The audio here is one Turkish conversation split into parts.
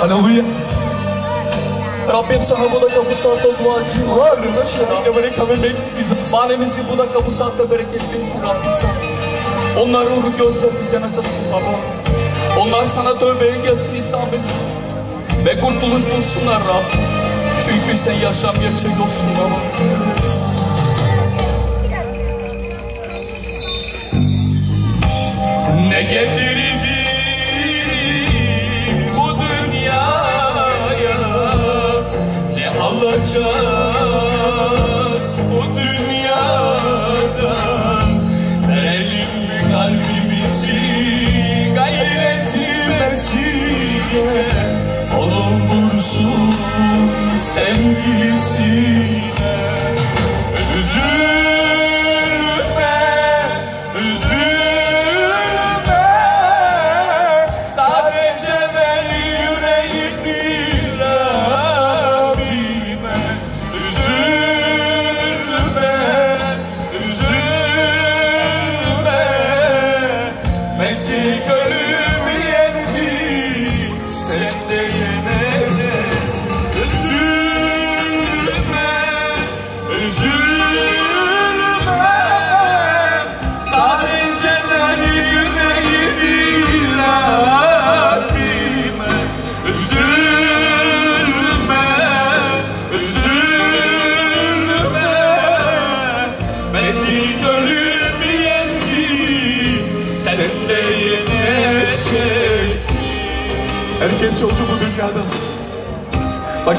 Haleluya. Rabbim sana bu dakika bu saatte duacıyım. Var mı? Ya böyle kamemek bizim. Manemizi bu dakika bu saatte bereketlesin Rabbi sen. Onların ruh gözlerini sen açasın baba. Onlar sana tövbeye gelsin İsa Mesih. Ve kurtuluş bulsunlar Rab. Çünkü sen yaşam gerçek olsun baba. Ne getirdi 저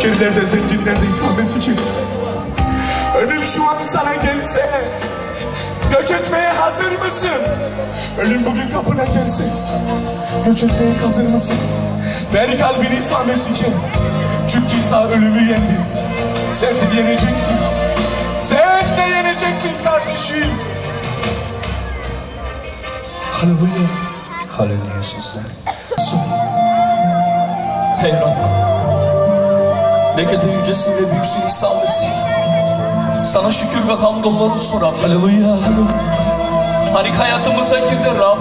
Fakirler de zenginler de İsa Mesih'in. Ölüm şu an sana gelse. Göç etmeye hazır mısın? Ölüm bugün kapına gelse. Göç etmeye hazır mısın? Ver kalbini İsa Mesih'e. Çünkü İsa ölümü yendi. Sen de yeneceksin. Sen de yeneceksin kardeşim. Haleluya. Haleluya sen. Hey Rab. Kadar yücesin ve büyüksün İsa Mesih. Sana şükür ve hamdollar olsun Rabbim. Haleluya. Hani hayatımıza girdin Rab.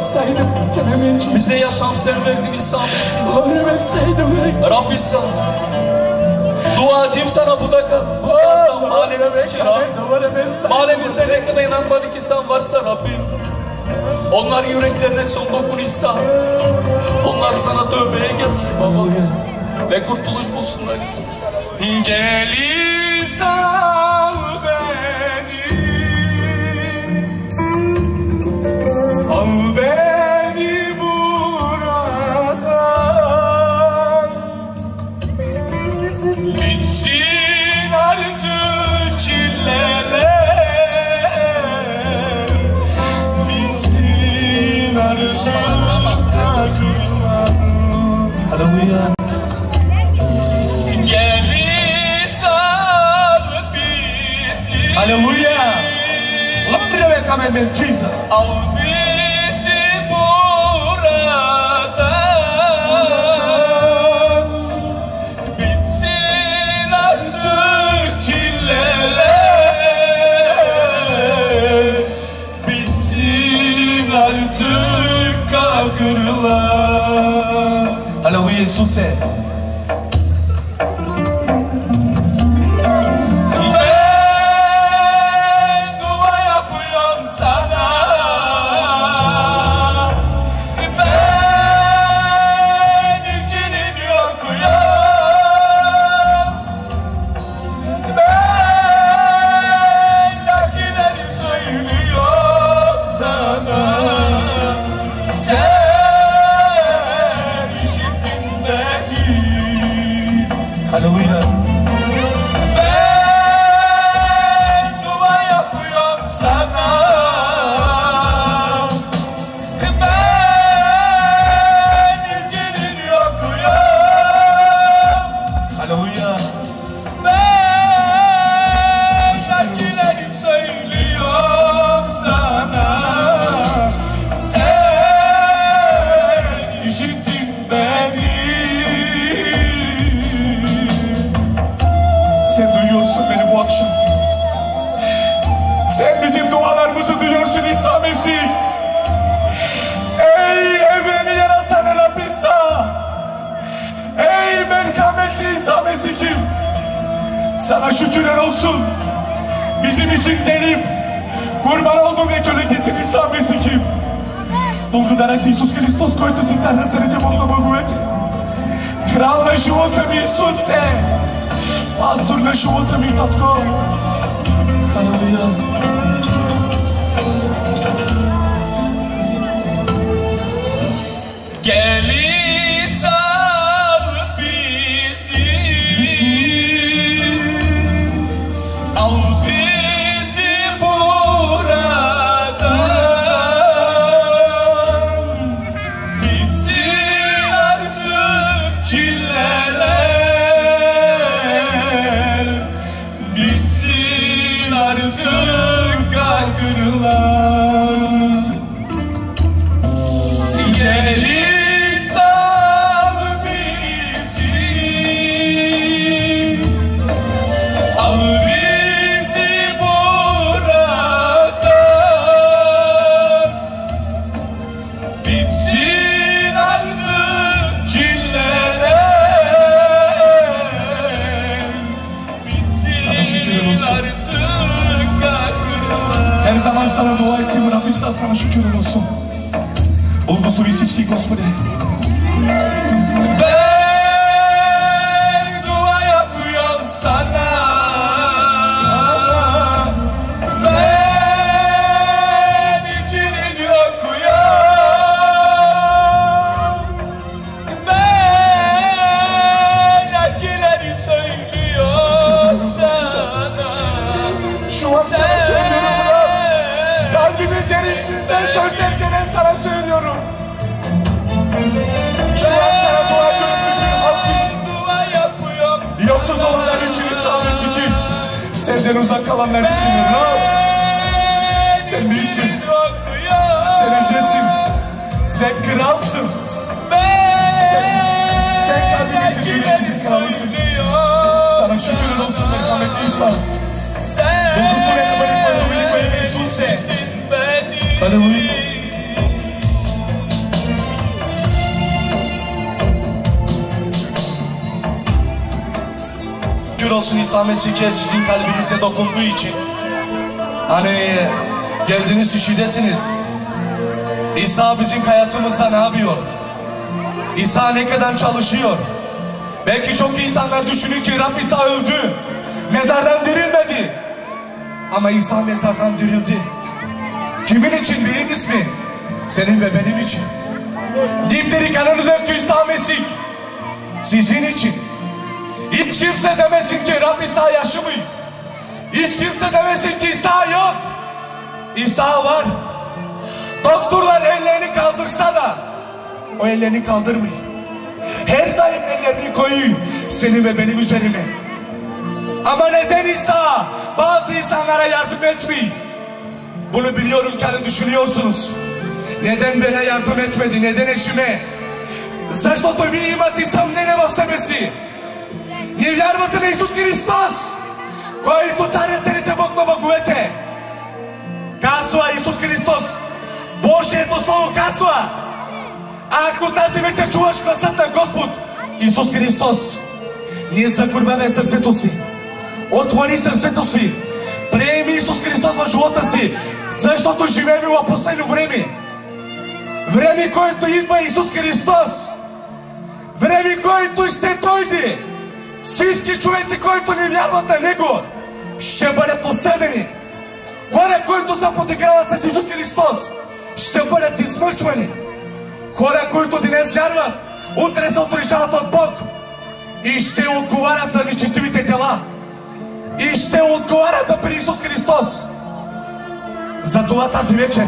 Saydım kememenci. Bize yaşam sen verdin İsa Mesih. Allah'ım ben saydım. Rabbi sana. Bu dakika. Bu saatten mahallemiz için Rab. Mahallemizde ne kadar inanmadık insan varsa Rabbim. Onların yüreklerine son dokun İsa. Onlar sana tövbeye gelsin baba. Ve kurtuluş bulsunlar İsa. Gel İsa beni. Al beni buradan. Bitsin artık çileler Bitsin artık akıllar Haleluya. Ve kamemen Jesus. Artık kahırlar Haleluya Yesuse. Sana şükürler olsun. Bizim için gelip kurban olduğun ve köle getir İsa Mesih'im. Благодаря ти Исус Христос, който си цар на царите Бог на боговете. Крал на живота ми Исусе. Пастор на живота ми Татко. Халелуя. Her zaman sana dua ettiğim Rabbim sana şükür olsun. Olgusu biz hiç ki Gospodi. Senden uzak kalanlar için Rab. Sen büyüksün. Sen öncesin. Sen kralsın. İsa Mesih'e sizin kalbinize dokunduğu için. Hani geldiğiniz işidesiniz. İsa bizim hayatımızda ne yapıyor? İsa ne kadar çalışıyor? Belki çok insanlar düşünür ki Rab İsa öldü. Mezardan dirilmedi. Ama İsa mezardan dirildi. Kimin için bilir ismi? Senin ve benim için. Dipdiri kanını döktü İsa Mesih. Sizin için. Hiç kimse demesin ki Rab İsa yaşamıyor. Hiç kimse demesin ki İsa yok. İsa var. Doktorlar ellerini kaldırsa da o ellerini kaldırmıyor. Her daim ellerini koyuyor seni ve benim üzerime. Ama neden İsa bazı insanlara yardım etmiyor? Bunu biliyorum kendi hani düşünüyorsunuz. Neden bana yardım etmedi? Neden eşime? Zašto to vi imate sam nene sebesi? Не вярвате на Исус Христос, който царя царите Бог на боговете. Казва Исус Христос. Божието Слово казва. Ако тази вечер чуваш гласът на Господ, Исус Христос, не загубяме сърцето си. Отвори сърцето си. Приеми Исус Христос в живота си, защото живеем в последно време. Време, което идва Исус Христос. Време, което ще дойде. Всички човеци, които не вярват на Него, ще бъдат осъдени. Хора, които се подиграват с Исус Христос, ще бъдат измъчвани. Хора, които днес вярват, утре се отричават от Бог и ще отговарят за нечестивите дела. И ще отговарят при Исус Христос. Затова тази вечер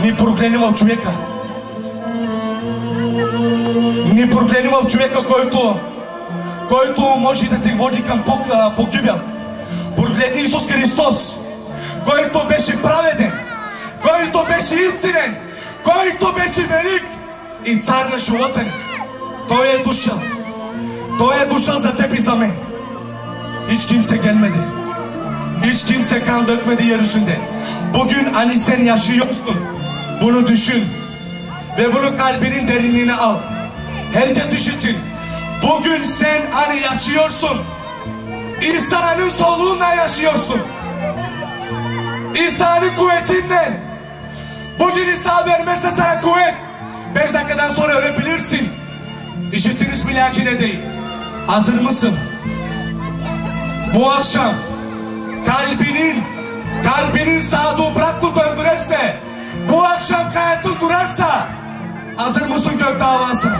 ни прогледни в човека. Ни прогледни в човека, който, който може да те води към пог- а, погибел. Прогледни Исус Христос, който беше праведен, който беше истинен, който беше велик и цар на живота ни. Той е дошъл. Той е дошъл за теб и за мен. Hiç kimse gelmedi. Hiç kimse kan dökmedi yeryüzünde. Bugün hani sen yaşıyorsun. Bunu düşün. Ve bunu kalbinin derinliğine al. Herkes işitin. Bugün sen hani yaşıyorsun. İsa'nın soluğunla yaşıyorsun. İsa'nın kuvvetinden. Bugün İsa vermezse sana kuvvet. Beş dakikadan sonra ölebilirsin. İşitiniz mi lakin değil. Hazır mısın? Bu akşam kalbinin kalbinin sağa bıraktı döndürürse bu akşam hayatın durarsa hazır mısın gök davası?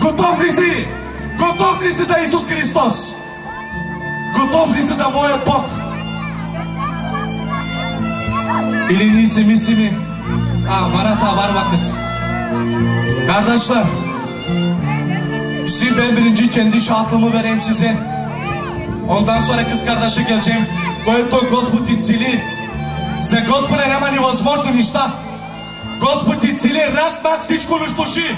Готов ли си? Готов ли си за Исус Христос? Готов ли си за моят Бог? Или nisi misi mi? Ah bana var vakit. Kardeşler, şimdi ben birinci kendi şartımı vereyim size. Ondan sonra kız kardeşe geleceğim. Което Господ цели. За Господа няма невъзможно неща. Господ цели рад мак всичко унищожи.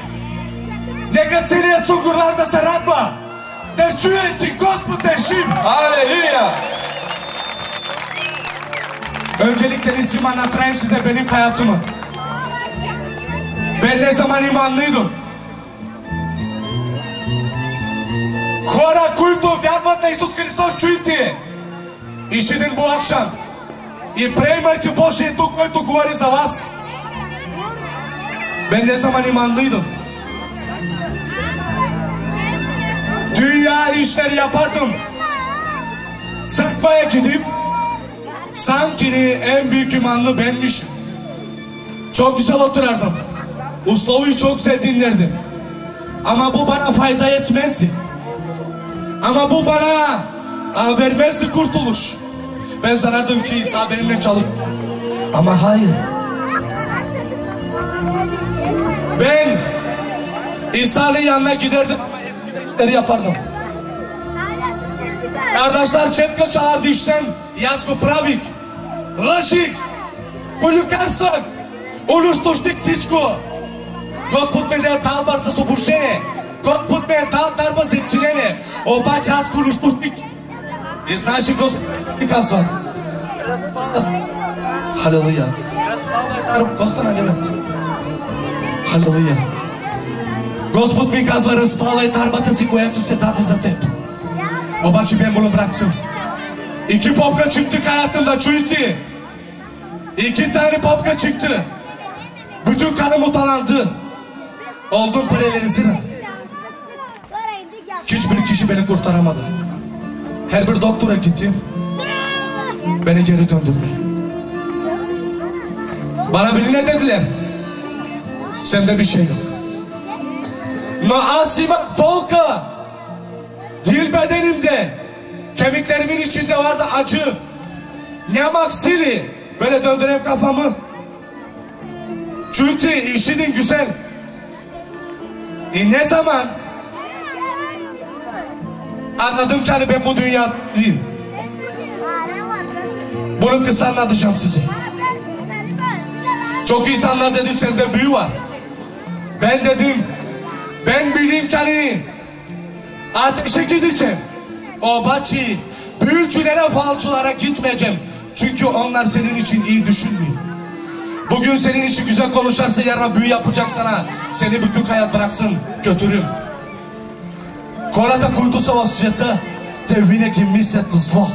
Нека целият сунгурлар да се радва. Да чуе, че Господ е жив. Haleluya. Öncelikle isim anlatayım size benim hayatımı. Ben ne zaman imanlıydım. Хора, които вярват на Исус Христос, чуйте! Ишиден bu akşam и приемайте Божието, което говори за вас. Ben ne zaman imanlıydım. Dünya işleri yapardım. Sırfaya gidip sanki en büyük imanlı benmişim. Çok güzel oturardım. Usluğu çok güzel dinlerdim. Ama bu bana fayda etmezdi. Ama bu bana aa, vermezdi kurtuluş. Ben sanardım ki İsa benimle çalıp. Ama hayır. Ben İsa'nın yanına giderdim ama eski işleri yapardım. Kardeşler çetke çağırdı işten. Yazgo pravik. Лъжих, колюкарствах, унищожих всичко. Господ ме е дал бар с обучение. Господ ме е дал дарба за изцеление. Обаче аз го унищожих. И знаеш ли Господ ми казва? Халелуя. Коста на левент. Халелуя. Господ ми казва, разпалвай дарбата си, която се даде за теб. Обаче ben bunu bıraktım. İki popka çıktı hayatımda çuyuti. İki tane popka çıktı. Bütün kanım utalandı. Oldum paralelizm. Hiçbir kişi beni kurtaramadı. Her bir doktora gittim. Beni geri döndürdü. Bana bir ne dediler? Sende bir şey yok. No asima polka. Dil bedenimde. Kemiklerimin içinde vardı acı. Ne maksili. Böyle döndüreyim kafamı. Çünkü işidin güzel. E ne zaman anladım ki hani ben bu dünya değilim. Bunu kısa anlatacağım size. Çok insanlar dedi sende büyü var. Ben dedim ben bilimkeni ateşe gideceğim. O baçi büyücülere falçılara gitmeyeceğim. Çünkü onlar senin için iyi düşünmüyor. Bugün senin için güzel konuşarsa yarın büyü yapacak sana. Seni bütün hayat bıraksın götürür. Korata kurtusa vasiyette tevhine kim mislet tuzlu.